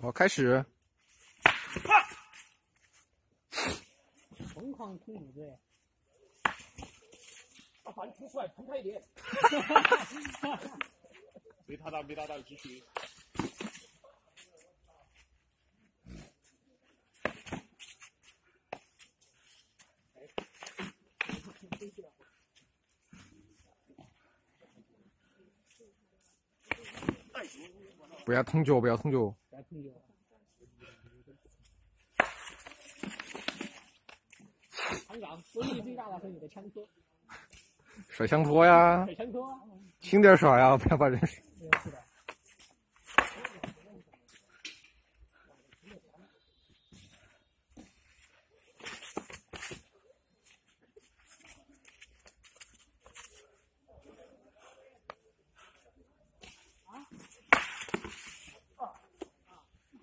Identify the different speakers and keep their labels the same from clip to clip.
Speaker 1: 好，开始。
Speaker 2: 疯狂捅肚子，
Speaker 3: 把饭吐出来，喷他一点。没打到，没打到，继续。
Speaker 1: 不要捅脚，不要捅脚。
Speaker 2: 不要捅脚。枪杠，我一嘴大的是你的枪托。
Speaker 1: 甩枪托呀！
Speaker 2: 甩枪托。
Speaker 1: 轻点甩呀！不要把人。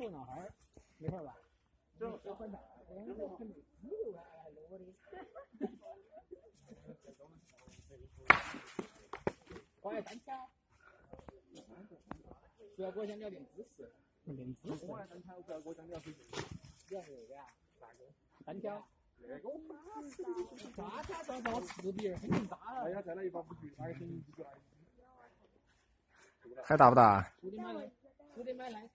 Speaker 2: 过脑孩儿，没事吧？这这单挑，不要跟我讲聊练姿势，练姿势。
Speaker 3: 过来单挑，不要跟我讲聊姿势。
Speaker 2: 聊那个啊？啥个？单挑。
Speaker 3: 那个我
Speaker 2: 四比二，很能打了。
Speaker 3: 哎呀，再来一把不去，哪个。
Speaker 1: 还打不打？
Speaker 2: 五点买来，五点买奶茶。老海妈。再来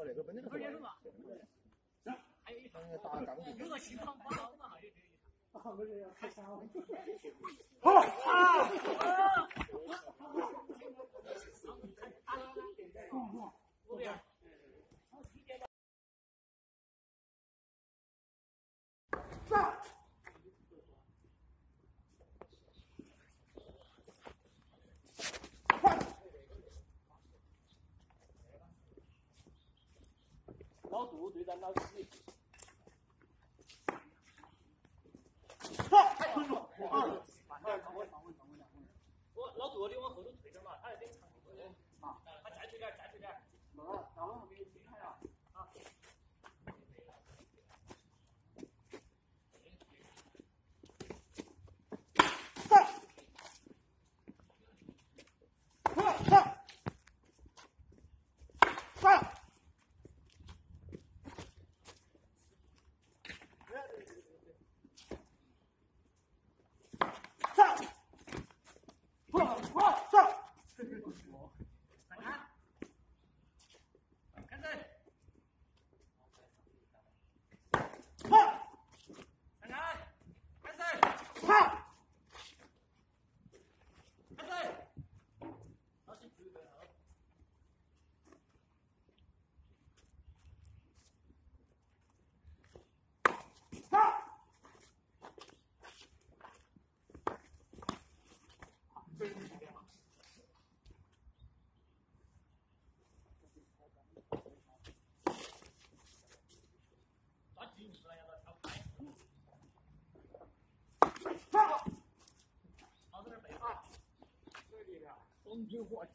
Speaker 2: 哦，那
Speaker 1: 个本来就是。
Speaker 2: 行，还有一场。如果情况不好嘛，也可以。好，不是，太强了。好啊！
Speaker 3: 好，太稳了。
Speaker 2: 我老杜，你往后头点嘛，他那边长一点。啊，他再退点，再退点。
Speaker 3: 那个，再往后面推开呀。啊。
Speaker 2: 风军火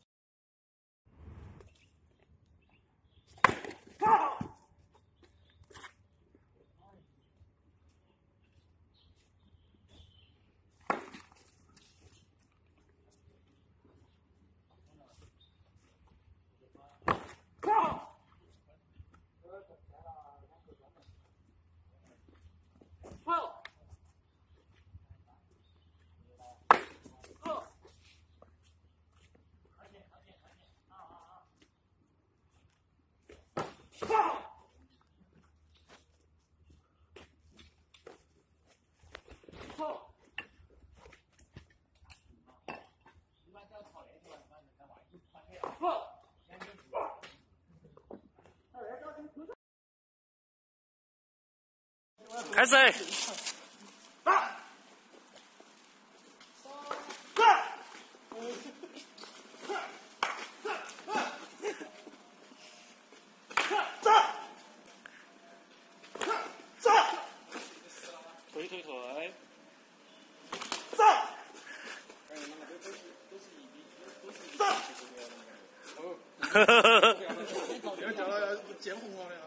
Speaker 1: 开始。哈哈哈！
Speaker 4: 哈，要讲到要结婚了。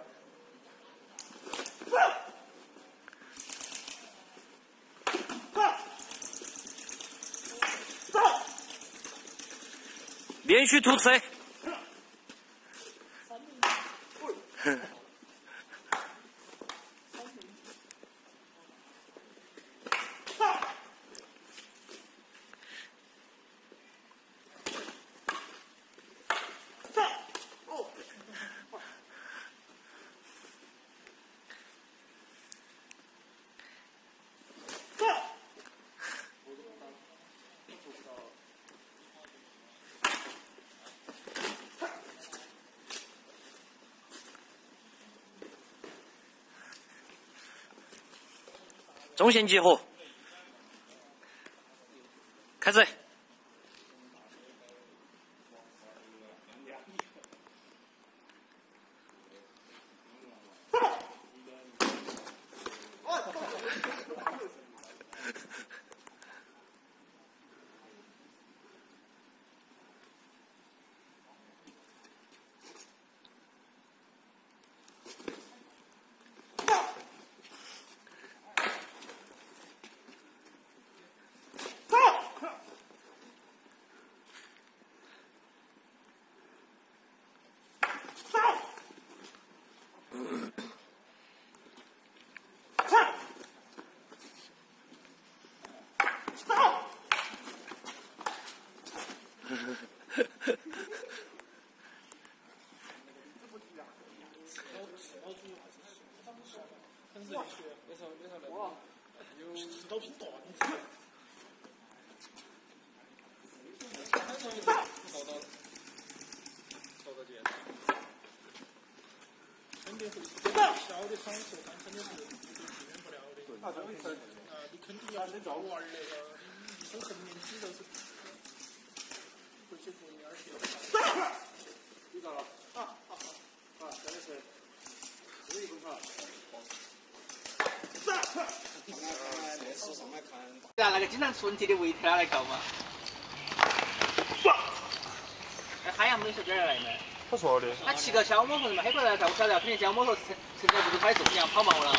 Speaker 5: 连续突刺。中线集合，开始。
Speaker 4: 肯定会小的场所，但肯定是避免不了的。啊，你肯定要是照顾玩那个，一手横面指都是会去注意而且。啊啊啊！真的是，这一分卡。
Speaker 6: 拿那个经常出问题的维特拉来搞嘛？那海洋没说今儿来呢？
Speaker 4: 他说的。
Speaker 6: 他骑个小摩托嘛，很多人在我晓得，肯定小摩托承承载不住摆重量，跑毛了。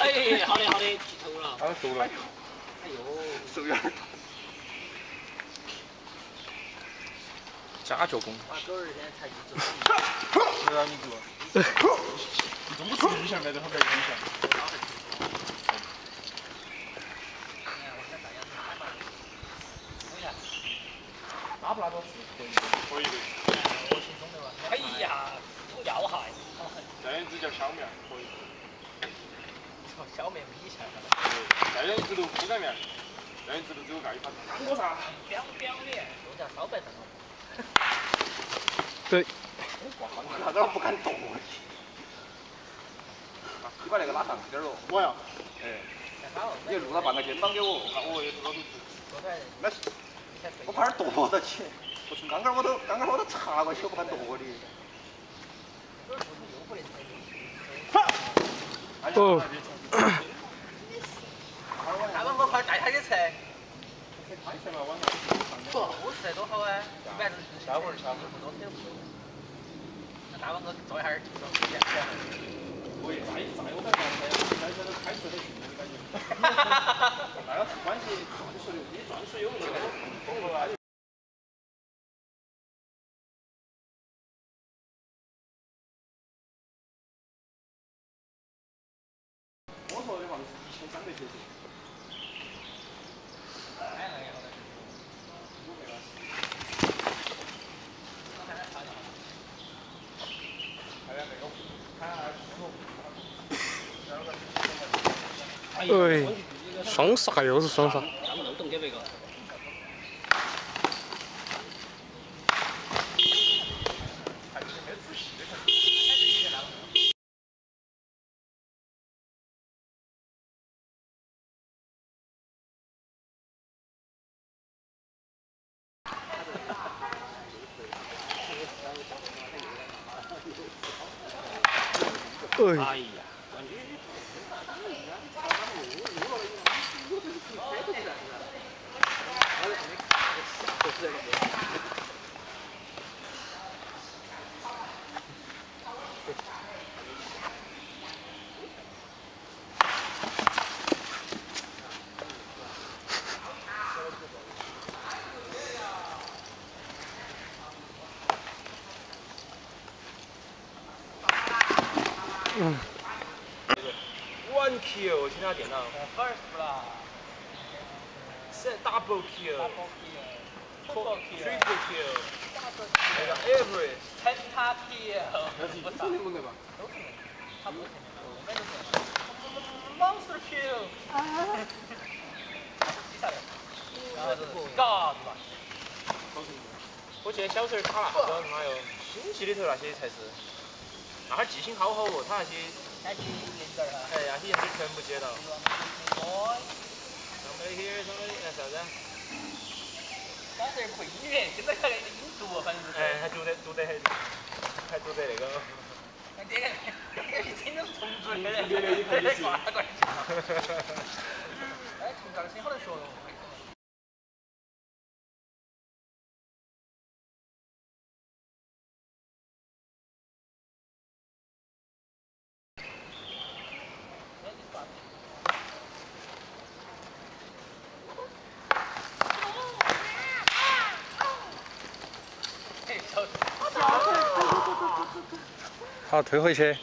Speaker 5: 哎，好的好的，剃头了。
Speaker 4: 他瘦了。
Speaker 6: 哎呦，
Speaker 4: 瘦眼儿。
Speaker 7: 假脚
Speaker 6: 功。
Speaker 4: 是啊，你做。你中不出影响，那都好没影响。
Speaker 6: 拉不拉到死？
Speaker 4: 可以的。
Speaker 5: 哎呀，有要害，
Speaker 4: 这样子叫小面，可以。
Speaker 6: 小面米线。
Speaker 4: 对，这样子都覆盖面，这样子都只有盖一块。我啥？
Speaker 5: 表表面，
Speaker 6: 都叫烧白饭。
Speaker 7: 对。
Speaker 6: 敢动。你把那个拉上去点儿喽。
Speaker 4: 我呀。
Speaker 6: 哎。你就露到半个肩膀给我。
Speaker 4: 那我也是老肚子。
Speaker 6: 没事。我怕点跺到起。刚刚我都刚刚我都查过去，我不敢跺你。
Speaker 7: 哦。
Speaker 6: 大王哥快带他去吃。
Speaker 4: 开车嘛，晚上。
Speaker 6: 不，我吃多好啊！一般都是下午儿下午不多那大王哥坐一下儿，坐一下。
Speaker 4: 可以，再再我感觉开车都开出很迅的感觉。那个关系转速有，你转速有那个风格啊。摩托的话是一千三百克。
Speaker 7: 哎，双杀又是双杀。哎。
Speaker 5: 呀。
Speaker 4: one kill，听他点到。
Speaker 6: First blood。
Speaker 4: Set double kill。
Speaker 6: Double kill。Triple kill。
Speaker 4: Kill。那个 Everest。
Speaker 6: Pentakill。不是你们的吧？都是的，差不多。我们都是。Monster kill。接下来，然后是 God 吧。
Speaker 4: 我记得小时候打那个妈哟，星期里头那些才是，那哈儿记性好好哦，他那些。哎那些人都全部接到。
Speaker 6: Boy。
Speaker 4: Somebody here, somebody 哎啥子？
Speaker 6: 当时会音乐，现在看那个音读，反正是。
Speaker 4: 哎，还读得读得还还读得那个。
Speaker 6: 那这个一听都是重组的，对对，挂挂。哎，从好难说哦。
Speaker 8: 好，退回去。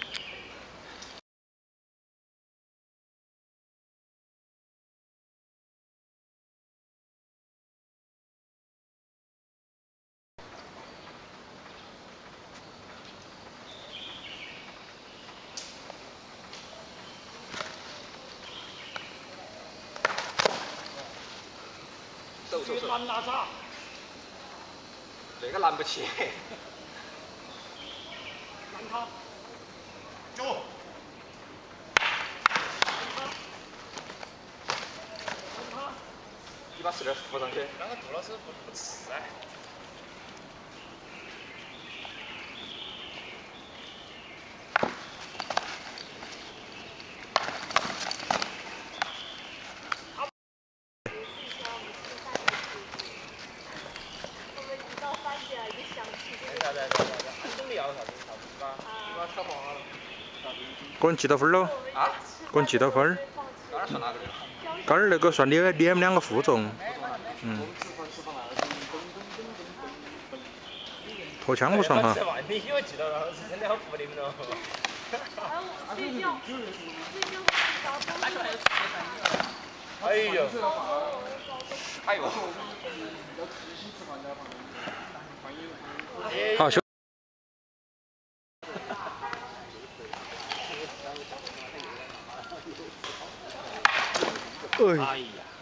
Speaker 4: 走走走。
Speaker 3: 难哪吒。
Speaker 4: 那个拦不起。
Speaker 3: 拦他。走。
Speaker 4: 你把石头扶上去。
Speaker 3: 那个杜老师不不吃哎。
Speaker 4: 啥子？兄弟要啥子？啥子？是吧？你把挑黄了。
Speaker 8: 给人记到分喽，
Speaker 4: 啊？
Speaker 8: 给人记到分儿。刚儿那个算你你们两个负重，嗯。脱枪不算哈。
Speaker 4: 哎呦！哎呦！
Speaker 8: 好，兄。哎。
Speaker 4: 哎呀！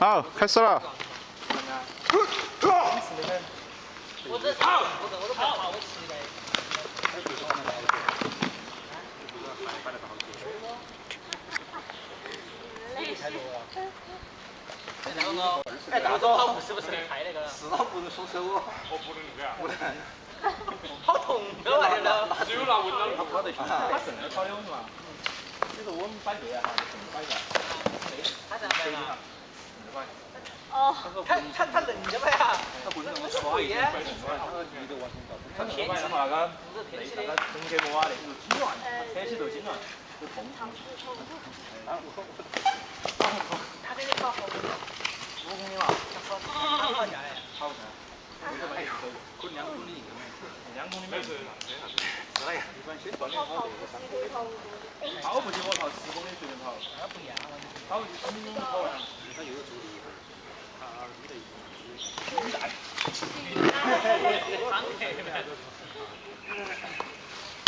Speaker 8: 好，开始了。
Speaker 6: 我这跑，我我都不跑，我骑的。然后哎，大哥是不是开那个？
Speaker 4: 是他不能松手哦。
Speaker 3: 我不能那个啊。
Speaker 4: 不能。
Speaker 6: 好痛的嘛，这个。
Speaker 3: 只有拿文章
Speaker 4: 他跑得去。他顺着跑的是嘛？就是我们摆队啊，就顺着摆一下。
Speaker 6: 他这样摆嘛？
Speaker 4: 哦。
Speaker 6: 他他他愣着摆呀？
Speaker 4: 他不能那么耍一点，他说你得往上走。他偏起的话，那个那那个横膈膜啊，那就紧了，扯起就紧了，就痛。啊，我我。
Speaker 6: 他给你跑好久？
Speaker 4: 五公里嘛。
Speaker 6: 他跑他跑下来。
Speaker 4: 跑不下来。哎呦，可能两公里一个。两公里没事。没啥子。是那样，一般先锻炼好这个三公里。跑步机我靠，十公里随便跑。
Speaker 6: 那不一样。
Speaker 4: 跑步机十分钟跑完。
Speaker 3: 他又有助力。他没得一个。
Speaker 4: 巨大。
Speaker 6: 躺平。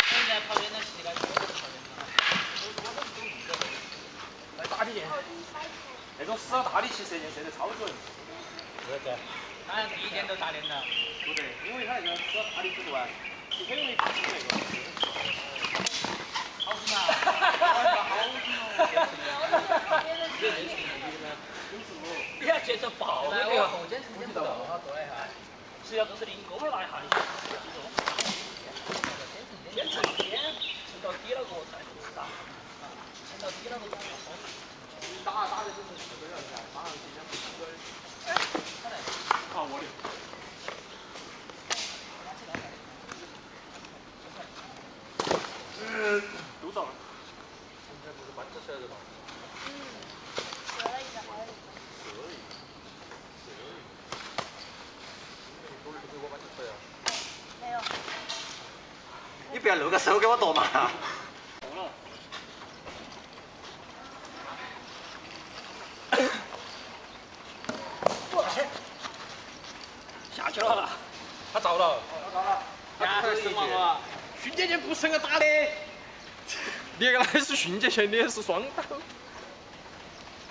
Speaker 6: 现在跑点那膝盖多都跑点
Speaker 4: 来打底剑。那种使了大力气射箭射得超准。
Speaker 6: 是这。他
Speaker 7: 好像第一天都打脸了。
Speaker 9: 不对，因为他那个是大力之后啊，就很容易出那个。
Speaker 7: 好吃嘛？好你要接受爆那个后肩承接不动，好多一下。只要都是零勾回来一下，你就记住。先承先承到底了过才打，承到底了过再冲。
Speaker 9: 打打的就是四个人噻，马上即将四个人。好，我的。嗯，多少？应该不是半只蛇的吧？
Speaker 10: 嗯，折了一个，还有一个。
Speaker 9: 蛇鱼，蛇鱼。你？
Speaker 10: 没有。
Speaker 9: 你不要露个手给我剁嘛！
Speaker 7: 我去，下去了，
Speaker 9: 他着了，
Speaker 7: 他着了，
Speaker 9: 他开始死亡了。
Speaker 6: 训姐姐不是我打的，你那是训姐姐，你是双刀。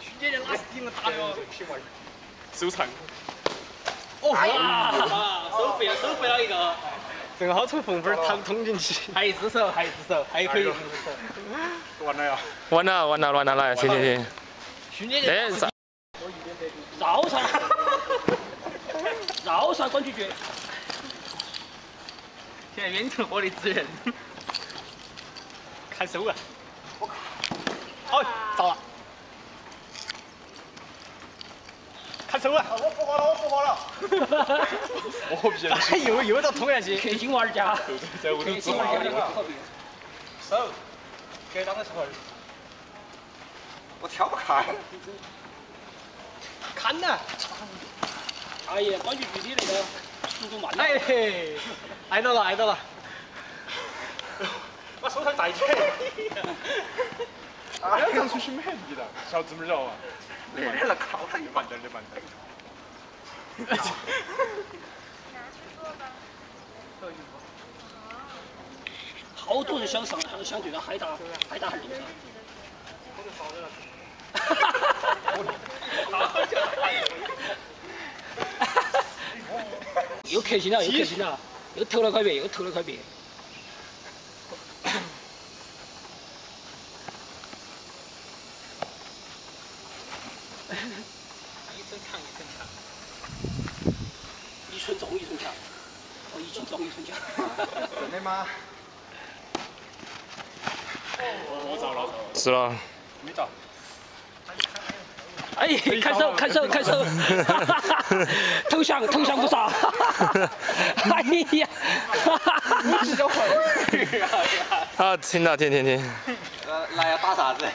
Speaker 6: 训姐姐哪是你们打的哦？收藏。
Speaker 7: 哦，哇，收费了，收费了一个。
Speaker 6: 正好从缝缝儿捅捅进去。
Speaker 7: 还一只手，还一只手，还可以。
Speaker 9: 完了呀！
Speaker 8: 完了完了完了，来，行行行。
Speaker 7: 训姐姐。
Speaker 8: 啥？
Speaker 7: 绕上，绕上关拒绝。现在远程火力支援。
Speaker 6: 看收啊！好，着了。
Speaker 9: 我复活了，我复活了。
Speaker 6: 我别了，又又遭捅下去。
Speaker 7: 氪金玩家。
Speaker 6: 在屋头做
Speaker 7: 玩家的
Speaker 9: 手，给当个时候。我挑不开。
Speaker 6: 看呐！
Speaker 7: 哎呀，关于具体那个速度慢。
Speaker 6: 哎嘿，挨到了，挨到了。
Speaker 9: 把手上带起。
Speaker 6: 啊！要长出去蛮低的，小指拇肉啊。
Speaker 9: 那边那靠了，慢点的慢点。
Speaker 10: 拿去做吧。
Speaker 7: 好多人想上，想对他海打海打横上。哈哈哈哈哈！又克星了，又克星了，又偷了块币，又偷了块币。一寸长，一寸强。一寸重，一寸强。我，一斤重，一寸强。
Speaker 9: 真的吗？
Speaker 6: 我着了。
Speaker 8: 是了。
Speaker 9: 没找。
Speaker 7: 哎，看手，看手，看手！投降，投降不杀！哎呀！
Speaker 8: 好，听到，听听听。
Speaker 9: 呃，那要打啥子？